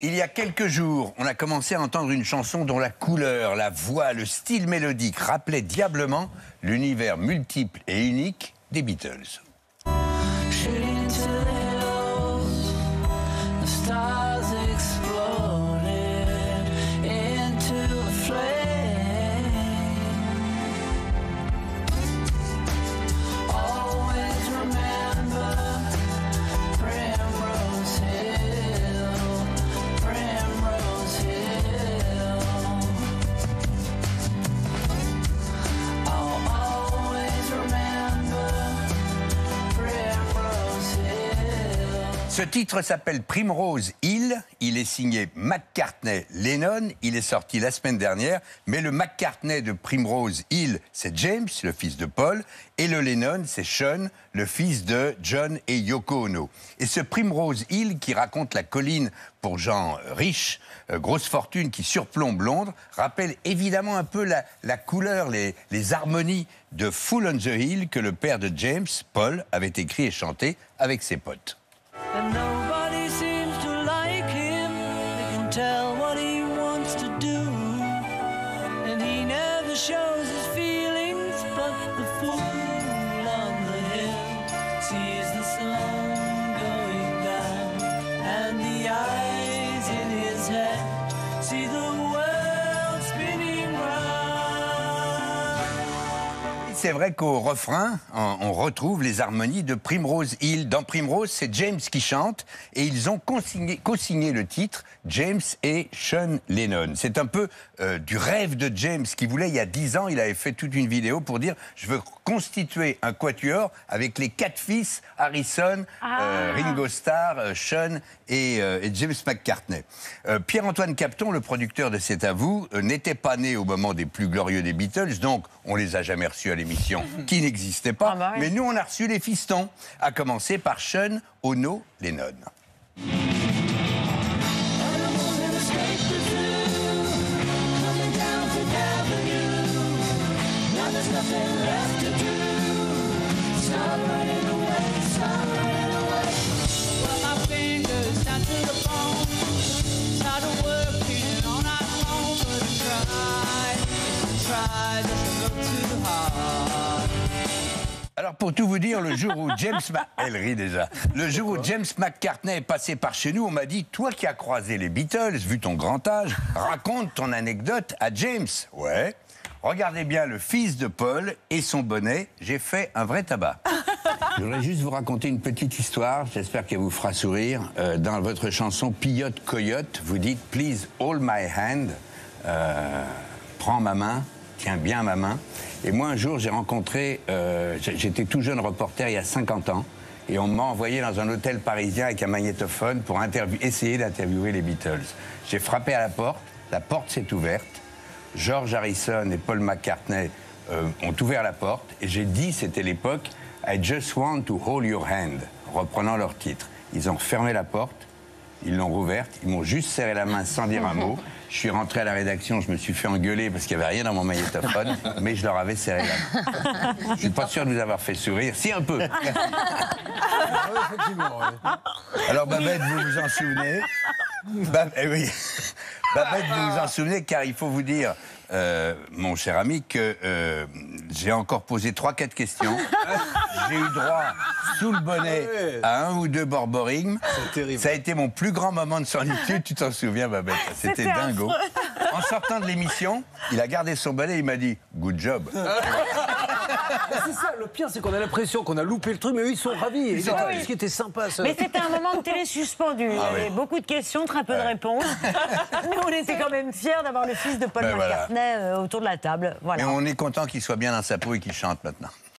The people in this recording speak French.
Il y a quelques jours, on a commencé à entendre une chanson dont la couleur, la voix, le style mélodique rappelaient diablement l'univers multiple et unique des Beatles. Ce titre s'appelle Primrose Hill. Il est signé McCartney Lennon. Il est sorti la semaine dernière. Mais le McCartney de Primrose Hill, c'est James, le fils de Paul. Et le Lennon, c'est Sean, le fils de John et Yoko Ono. Et ce Primrose Hill qui raconte la colline pour gens riches, euh, grosse fortune qui surplombe Londres, rappelle évidemment un peu la, couleur, les harmonies de Full on the Hill que le père de James, Paul, avait écrit et chanté avec ses potes. And nobody seems to like him. They can tell what he wants to do. And he never shows his feelings, but the fool on the hill sees the sun going down. And the eyes in his head see the C'est vrai qu'au refrain, on, retrouve les harmonies de Primrose Hill. Dans Primrose, c'est James qui chante et ils ont co-signé le titre James et Sean Lennon. C'est un peu euh, du rêve de James qui voulait, il y a dix ans, il avait fait toute une vidéo pour dire je veux constituer un quatuor avec les quatre fils Harrison, euh, Ringo Starr, euh, Sean et, euh, et James McCartney. Pierre-Antoine Capton, le producteur de C'est à vous, n'était pas né au moment des plus glorieux des Beatles, donc on les a jamais reçus à l'émission, qui n'existait pas. Ah bah oui. Mais nous, on a reçu les fistons, à commencer par Sean Ono Lennon. Alors pour tout vous dire, le jour où James, Ma- elle rit déjà, le jour où James McCartney est passé par chez nous, on m'a dit, toi qui as croisé les Beatles, vu ton grand âge, raconte ton anecdote à James. Ouais. Regardez bien le fils de Paul et son bonnet. J'ai fait un vrai tabac. Je voudrais juste vous raconter une petite histoire. J'espère qu'elle vous fera sourire. Euh, dans votre chanson Pillote Coyote, vous dites Please hold my hand. Euh, prends ma main, tiens bien ma main. Et moi, un jour, j'ai rencontré, euh, j'étais tout jeune reporter il y a 50 ans, et on m'a envoyé dans un hôtel parisien avec un magnétophone pour essayer d'interviewer les Beatles. J'ai frappé à la porte, la porte s'est ouverte, George Harrison et Paul McCartney euh, ont ouvert la porte, et j'ai dit, c'était l'époque, I just want to hold your hand, reprenant leur titre. Ils ont fermé la porte, ils l'ont rouverte, ils m'ont juste serré la main sans dire un mot. Je suis rentré à la rédaction, je me suis fait engueuler parce qu'il n'y avait rien dans mon magnétophone, mais je leur avais serré la main. Je suis pas sûr de vous avoir fait sourire, si un peu. Alors Babette, vous vous en souvenez? Ba- eh oui. Babette, vous vous en souvenez car il faut vous dire, euh, mon cher ami, que euh, j'ai encore posé trois, quatre questions. J'ai eu droit sous le bonnet à un ou deux borborigmes. Ça a été mon plus grand moment de solitude. Tu t'en souviens, Babette C'était dingo. En sortant de l'émission, il a gardé son bonnet et il m'a dit Good job. C'est ça, le pire, c'est qu'on a l'impression qu'on a loupé le truc, mais eux, ils sont ravis. Ils sont. Ce qui était sympa, ça. Mais c'était un moment de télé suspendu. Il y Ah avait oui. beaucoup de questions, très peu de réponses. Nous, on était quand même fiers d'avoir le fils de Paul Ben. McCartney euh, autour de la table. Voilà. Mais on est content qu'il soit bien dans sa peau et qu'il chante maintenant.